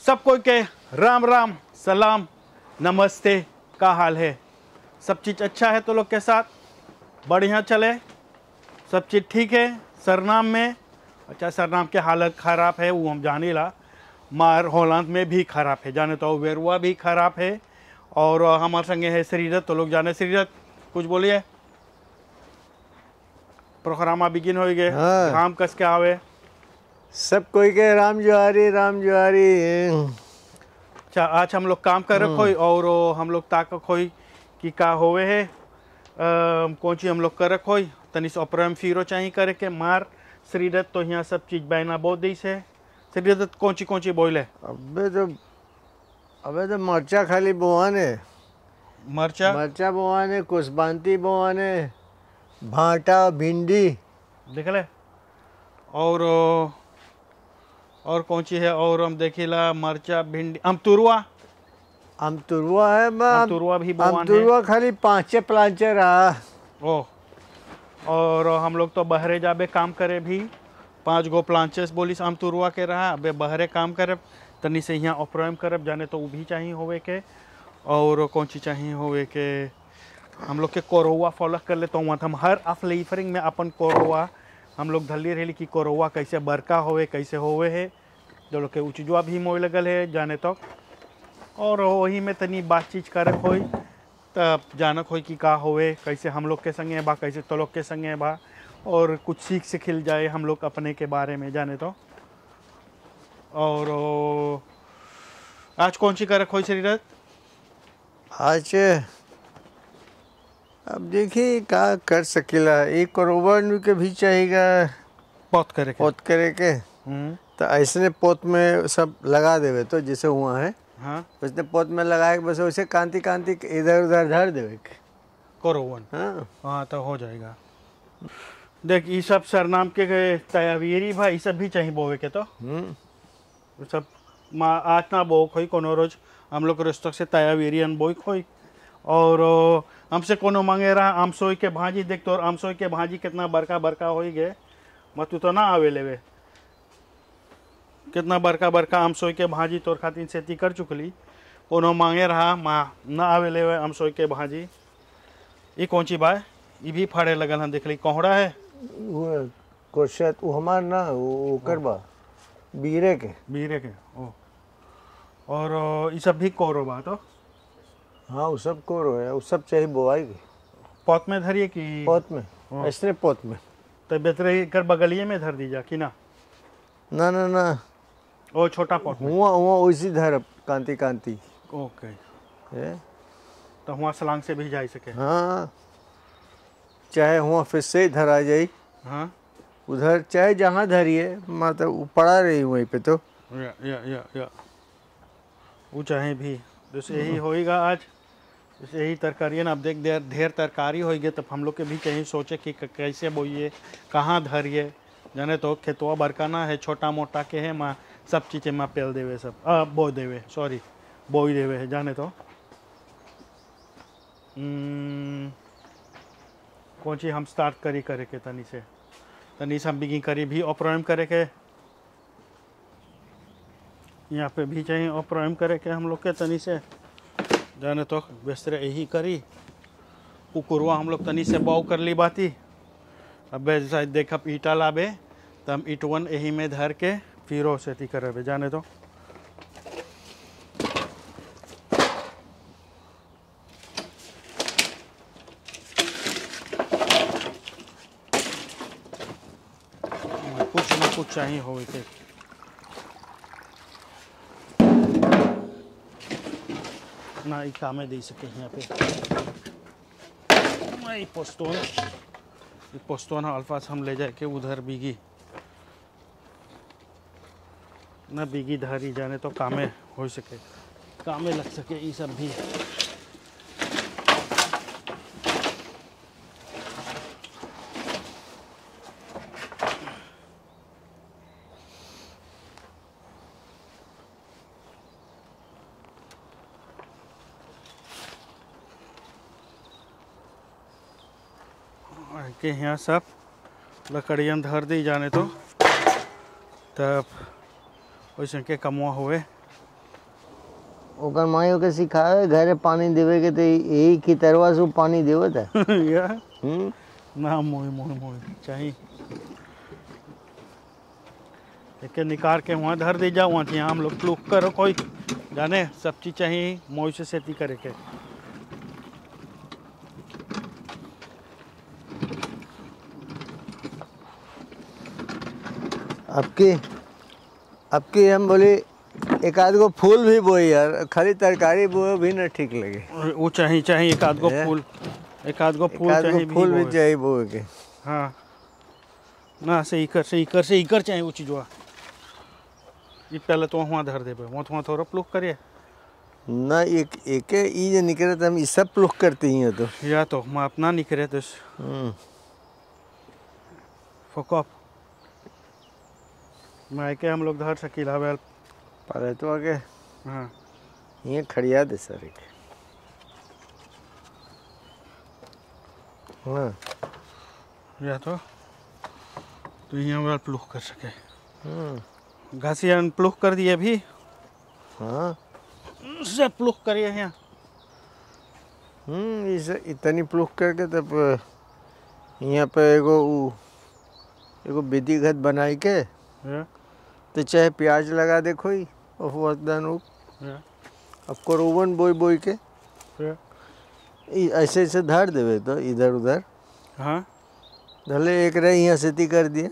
सब कोई के राम राम सलाम नमस्ते का हाल है? सब चीज़ अच्छा है तो लोग के साथ? बढ़िया चले? सब चीज़ ठीक है? सरनाम में? अच्छा सरनाम के हालत ख़राब है वो हम जाने ला। मार होलांद में भी ख़राब है जाने तो वेरुआ भी ख़राब है। और हमारे संगे है श्रीरथ तो लोग जाने श्रीरथ। कुछ बोलिए? प्रोग्रामा बिगिन हो गए हाँ। काम कस के आवे? सब कोई के राम जुआरी राम जुआरी अच्छा आज हम लोग काम कर रखो और हम लोग ताक खोई कि का होवे है। कौन चीज़ हम लोग कर रखो तनिस ऑपरम फिरो चाहिए करे के मार। श्रीदत्त तो यहाँ सब चीज़ बहना बहुत दी से श्रीदत्त कौन ची कौन ची बोले। अबे तो अबे तो मरचा खाली बोआने। मरचा? मरचा बोआने कुसबांती बोआने भाटा भिंडी। देख ले और और कौन ची है? और हम देखिला मरचा भिंडी अमतुरवा अमतुरवा है मैं अमतुरवा भी बोआन है। अमतुरवा खाली पांचे प्लांचे रहा। ओ और हम लोग तो बहरे जाबे काम करे भी। पाँच गो प्लांचेस बोलिस तुरुआ के रहा अबे बहरे काम करब तनी से यहाँ ऑपरेम करब जाने तो भी चाहिए होवे के। और कौन चीज़ चाहिए होवे के? हम लोग के कोरोवा फॉलो कर ले तो वहाँ हम हर अफलीफरिंग में अपन कोरोवा हम लोग धली रही कि कोरोवा कैसे बड़का होवे, कैसे होवे है। जो लोग के उचजुआ भी मोए लगल है, जाने तक। और वही में तनी बातचीत करक हो तब जानक हो कि का होवे, कैसे हम लोग के संगे बा, कैसे तो लोग के संगे बा। और कुछ सीख से खिल जाए हम लोग अपने के बारे में, जाने तो और, आज कौन सी करक हो शरीरत? आज अब देखिए क्या कर सकेला। एक करोबर के भी चाहिएगा बहुत करे के। पोत करे के। हम्म, तो ऐसने पोत में सब लगा देवे तो जैसे हुआ है। हाँ। उसने पोत में लगाए के बस वैसे कांति कांति इधर उधर धर देवे के। करो वन हाँ। हाँ तो हो जाएगा। देख ये सब सरनाम के तयावीरी भाई ये सब भी चाहिए बोवे के तो। हम्म। सब मा आज ना बो खोई कोनो रोज। हम लोग रिश्तों से तया वेरियन बोई खोई और हमसे कोनो मांगे रहा आमसोई के भाजी देख तो आमसोई के भाजी कितना बड़का बड़का हो गए मत तू तो ना आवे लेवे। कितना बड़का बड़का आमसोई के भाजी तोर खातिर सेती कर चुकली। कोनो मांगे रहा माँ ना आवे लेवे आमसोई के भाजी। ये कौन ची बा? ये भी फाड़े लगल हम देखली। कोहड़ा है? वो कोशत वो हमार ना ओकर बा बीरे के। बीरे के ओ। और ये सब भी कोरो बा तो? हाँ वो सबको है वो सब चाहिए बोआई के पौत में धरिए कि पोत में हाँ। ऐसने पोत में। तो बेहतर कर बगलिए में धर दीजा कि ना? ना ना ना। ओ छोटा में। हुआ हुआ उसी धर कांति कांति। ओके। है? तो वहाँ सलांग से भी जा सके। हाँ। चाहे हुआ फिर से ही धरा जाई। हाँ। उधर चाहे जहाँ धरिए मतलब वो पड़ा रही वहीं पे तो। या या या या। वो चाहे भी जैसे यही होएगा आज। यही तरकारी ना अब देख देर ढेर तरकारी होएगी तब हम लोग के भी कहीं सोचे कि कैसे बोइए कहाँ धरिए। जाने तो खेतवा बड़का ना है छोटा मोटा के है माँ सब चीज़ें माँ पेल देवे सब। आ, बो देवे सॉरी बोई देवे है जाने तो। कौन चीज़ हम स्टार्ट करी करे के तनी से? तनी से हम बिगिन करी भी ऑपरेम करे के। यहाँ पे भी चाहिए ऑपरेम करे के हम लोग के तनी से। जाने तो बेस्तरे यही करी। कुकुरवा हम लोग तनी से बाव कर ली बाती। अब जैसा देखा ईटा लाबे तो हम ईटवन यही में धर के फिर से अथी करबे, जाने तो। कुछ ना कुछ चाहिए हो के एक काम दे सके यहाँ पे। नहीं पोस्टोन। अल्फाज हम ले जाए के उधर बीगी। ना बीगी धारी जाने तो कामे हो सके। कामे लग सके ये सब भी। के यहाँ सब। लकड़ियन धर दी जाने तो। तब वैसे के कमुआ हुए। ओकर माई ओके सिखावे घरे पानी देवे के तो यही खितरवा से पानी देवत है। या। हम्म। ना मोई मोई मोई चाहिए एके निकाल के वहाँ धर दे जाओ वहाँ यहाँ हम लोग प्लुक करो कोई जाने सब चीज़ चाहिए मोई से सेती करे के। आपके आपके हम बोले एक आध गो फूल भी बोए यार खाली तरकारी बोए भी ना ठीक लगे। वो चाहिए चाहिए एक आध गो फूल एक आध गो फूल चाहिए फूल भी। चाहिए बोए के। हाँ। ना से इकर से इकर से इकर चाहिए वो चीज़वा ये पहले तो वहाँ धर देबे वहाँ तो वहाँ थोड़ा प्लुक करिए। ना एक एक ई जे निकले तो हम ई सब प्लुक करते ही हो तो। या तो मैं अपना निकले तो हम्म। फकअप मैं के हम लोग धर सकीला वेल। पर तो आगे। हाँ। ये खड़िया दे सर एक। हाँ। या तो तो यहाँ वेल प्लुक कर सके। हम्म घासिया प्लुक कर दिए अभी हाँ। से प्लुक करिए यहाँ। हम्म इस इतनी प्लुक करके तब यहाँ पे एगो एगो विधिगत बनाई के या तो चाहे प्याज लगा देखो ही। या अब कोरोवन बोई बोई के। ऐसे ऐसे धार देवे तो इधर उधर। हाँ। भले एक रहे यहाँ से कर दिए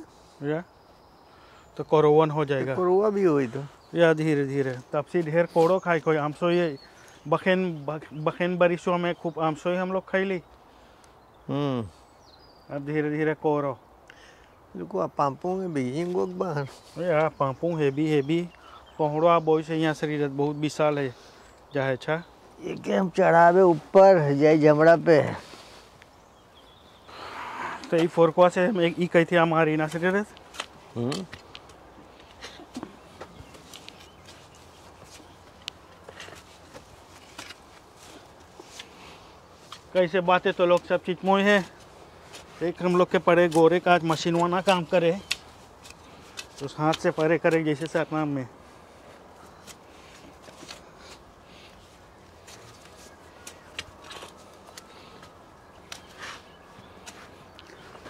तो कोरोवन हो जाएगा। कोरुआ भी हुई तो। या धीरे धीरे। तब से ढेर कोड़ो खाई कोई। आमसो ये बखेन बख- बखेन बारिशों में खूब आमसो ही हम लोग खैली। हम्म। अब धीरे धीरे कोरो बोई से यहाँ शरीर बहुत विशाल है जाहे अच्छा ये के हम चढ़ावे ऊपर जाए जमड़ा पे तो ई फोरकुआ से हम एक ई कही थी हमारी ना शरीर कैसे बातें तो लोग सब चीज़ मोह है एक हम लोग के पड़े गोरे का आज मशीनवा ना काम करे। तो उस हाथ से परे करे जैसे सतनाम में।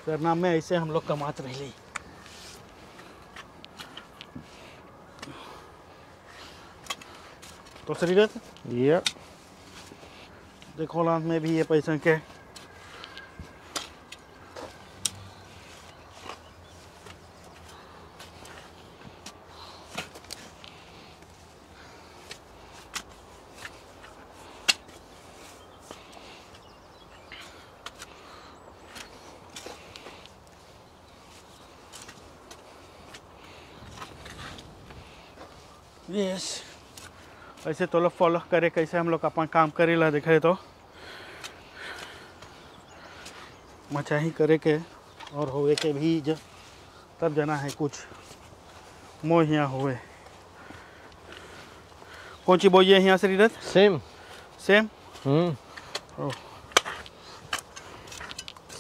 सरनाम में ऐसे हम लोग कमात रही तो शरीरत ये। देखो लांत में भी ये पैसे के यस ऐसे तो लोग फॉलो करे कैसे हम लोग अपन काम करेला देखे तो। मचाही करे के और होवे के भी ज तब जाना है कुछ। मोह यहाँ होवे। कौन सी बोइए यहाँ शरीरत सेम। सेम? हम्म।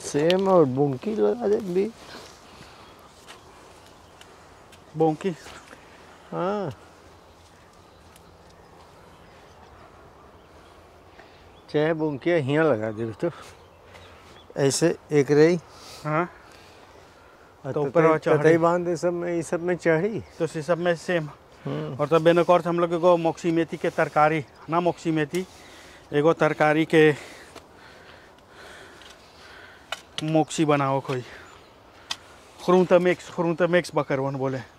सेम और बुंकी लगा दे भी। बोंकी? हाँ। चाहे बुंकिया हियाँ लगा दे तो ऐसे एक रही। हाँ। तो ऊपर ततई- और चढ़ी। ततई बाँध सब में ये सब में चढ़ी। तो सब में सेम हम्म। और तब बेन और हम लोग एगो मोक्सी मेथी के तरकारी ना मोक्सी मेथी एगो तरकारी के मोक्सी बनाओ कोई। खरूंत मिक्स खरूंत मिक्स बकरवन बोले।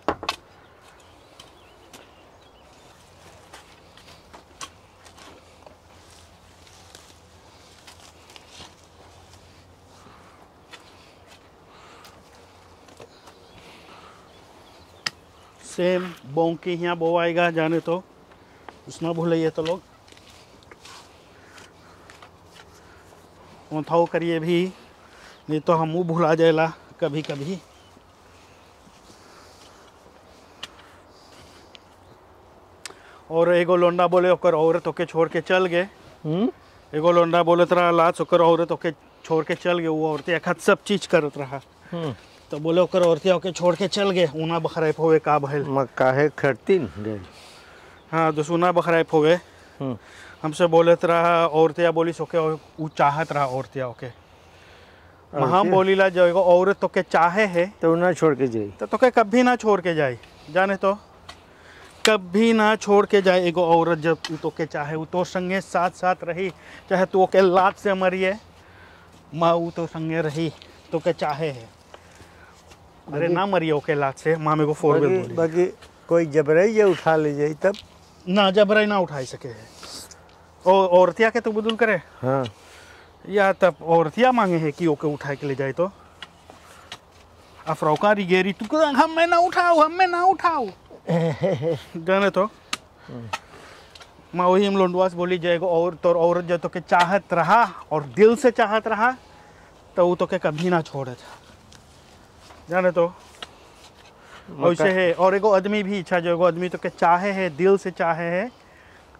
सेम बोंकी यहाँ बो आएगा जाने तो। उसमें भूलिए तो लोग। ओथाओ करिए भी? नहीं तो हमू भुला जाएला कभी कभी और एगो लोंडा बोले ओकर औरत ओके छोड़ के चल गए। हम्म? एगो लोंडा बोलत रहा लाच ओकर औरत ओके छोड़ के चल गए वो औरतें एक हाथ सब चीज़ करत रहा। हम्म। तो बोले ओकर औरतें ओके छोड़ के चल गए ऊना बखराइप होवे का भइल। मक्का है खरतीन हाँ तो सुना बखराइप होवे। हम्म। हमसे बोलत रहा औरतिया बोली सोके उ चाहत रहा औरतिया ओके हम औरतिया? बोलीला जो एगो औरत तो के चाहे है तो ना छोड़ के जाई? तो तोके कभी ना छोड़ के जाए जाने तो। कभी ना छोड़ के जाए एगो औरत जब तू तो के चाहे वो तो संगे साथ साथ रही चाहे तू तो के लात से मरिए माँ वो तो संगे रही तो के चाहे है। अरे ना मरिए ओके लात से माँ मेरे को फोर व्हील बोली। बाकी कोई जबरई जे उठा ले जाई तब? ना जबरई ना उठाई सके। है ओ औरतिया के तो बुदुल करे? हाँ। या तब औरतिया मांगे है कि ओके उठा के ले जाए तो? अफरौका रिगेरी तू कह, हमें ना उठाओ हमें ना उठाओ जाने तो। मैं वही हम लोंडवा से बोली जाएगा और तो औरत जो तो के चाहत रहा और दिल से चाहत रहा तो वो तो के कभी ना छोड़े था जाने तो। वैसे है और एगो आदमी भी इच्छा जो एगो आदमी तो के चाहे है दिल से चाहे है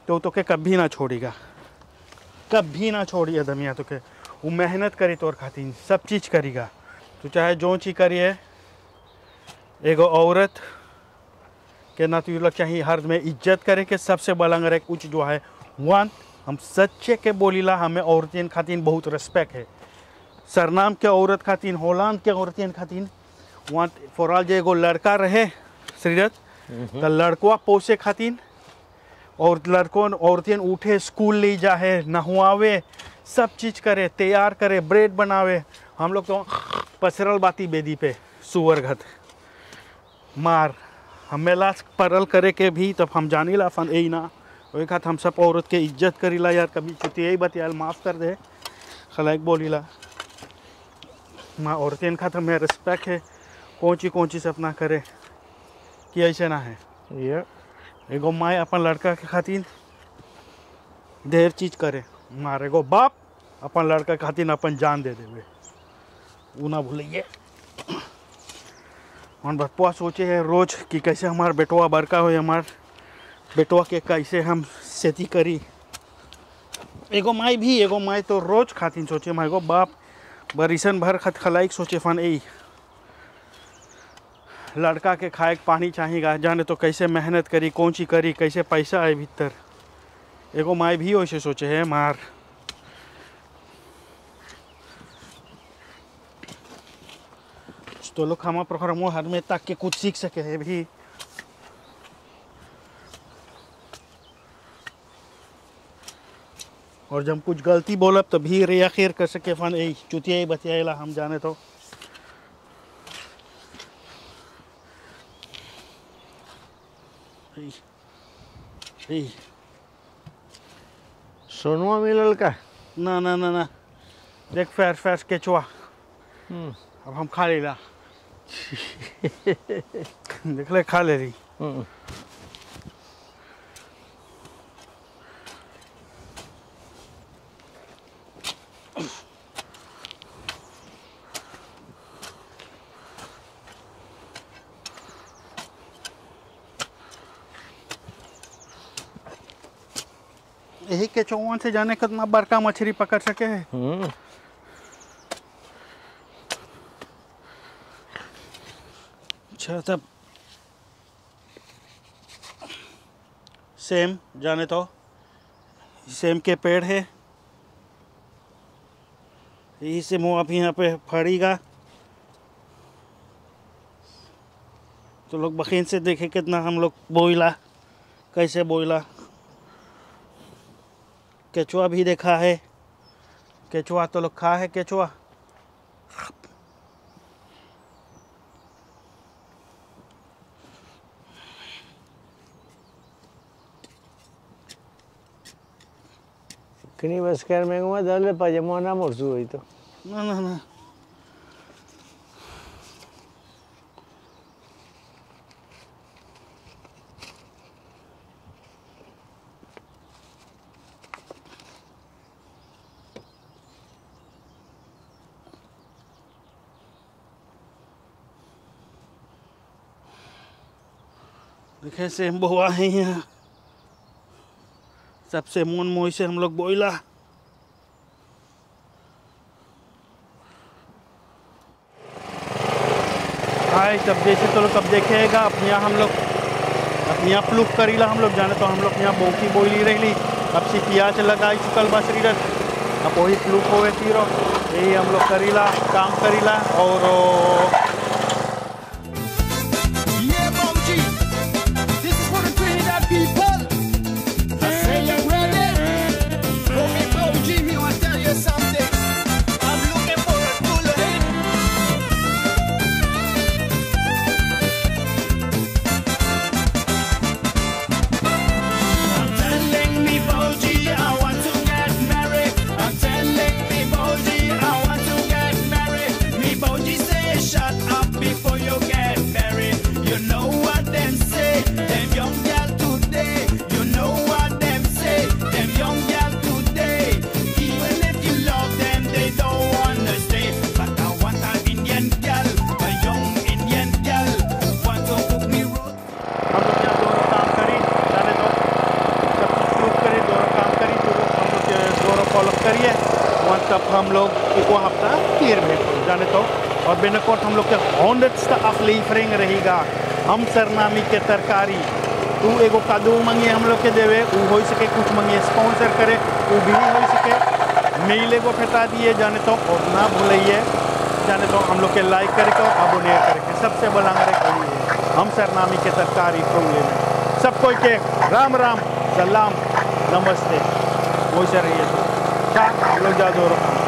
तो तो के कभी ना छोड़ेगा। कभी ना छोड़ी आदमिया तो के वो मेहनत करी तोर खातिर सब चीज़ करेगा। तो चाहे जो चीज़ करिए एगो औरत के ना तू लोग चाहिए हर में इज़्ज़त करे के सबसे बलंग रहे कुछ जो है वन हम सच्चे के बोलीला हमें औरतियन खातिर बहुत रिस्पेक्ट है। सरनाम के औरत खातिर होलान के औरतियन वहाँ फॉरऑल जो एगो लड़का रहे सीरत तो लड़कवा पोसे खातिर और लड़कों औरतियन उठे स्कूल ले जाए नहवावे सब चीज़ करे तैयार करे ब्रेड बनावे। हम लोग तो पसरल बाती बेदी पे सुअर घत। मार हमें लाश परल करे के भी तब हम जानी ला फन यही ना वही खात हम सब औरत के इज़्ज़त करी ला यार कभी चुती यही बतियाल माफ़ कर दे। खलाइक बोलीला माँ औरतें खात हमें रिस्पेक्ट है कौन ची कौन चीज़ अपना करे? कि ऐसे ना है। ये एगो माए अपन लड़का के खातिर ढेर चीज़ करे। मार एगो बाप अपन लड़का के खातिर अपन जान दे देवे उ ना भूलिए हम बपुआ सोचे है रोज कि कैसे हमार बेटवा बड़का हो हमार बेटवा के कैसे हम सेती करी। एगो माई भी एगो माई तो रोज खातिर सोचे माँ एगो बाप। बरिसन भर खत खलाइक सोचे फन यही लड़का के खाए पानी चाहिएगा। जाने तो कैसे मेहनत करी कौन सी करी, कैसे पैसा आए भीतर। एगो माई भी वैसे सोचे है, मार। तो लोग हम प्रोग्रामो हर में तक के कुछ सीख सके है भी। और जब कुछ गलती बोलब तो भी रिया खैर कर सके फन। यही चुतिया बतियाला हम जाने तो। ई, ई, सोनुआ मिलल का ना ना ना ना। देख फैर फैर केचुआ। हम्म। अब हम खा लेला देख ले खा ले रही। यही केचुआ से जाने कितना बड़का मछली पकड़ सके है? हम्म। अच्छा तब। सेम जाने तो। सेम के पेड़ है। यही से मुँह अभी यहाँ पे फड़ेगा तो लोग बखीन से देखे कितना हम लोग बोइला कैसे बोइला। केचुआ भी देखा है। केचुआ तो लोग खा है केचुआ। किनी बस कर मैं हुआ दल पाजे ना मुरझू हुई तो। ना ना ना। देखे से हम बुआ है यहाँ? सबसे मोन मोह से हम लोग बोइला। हाय तब जैसे तो लोग अब देखेगा, अपने यहाँ हम लोग अपने यहाँ प्लूक करीला हम लोग, जाने तो हम लोग यहाँ बोकी बोली रही। अब सी प्याज लगाई चुकल बा श्रीरथ अब वही फ्लूक होवे तीरो। यही हम लोग करीला, काम करीला। और हम लोग एक हफ़्ता हो जाने तो। और बिनकोट हम लोग के हॉन्डस्ट अफलीफरिंग रहेगा। हम सरनामी के तरकारी, तू एगो कादू मंगे हम लोग के देवे वो हो सके कुछ मंगे स्पॉन्सर करे वो भी हो सके। मेल एगो फेटा दिए, जाने तो और ना भूलिए जाने तो हम लोग के लाइक करके और अबोनेट करके सबसे बड़ा है। हम सरनामी के तरकारी प्रोग्राम में सब कोई के, राम राम, सलाम, नमस्ते। वो रहिए क्या हम लोग जा दो रखा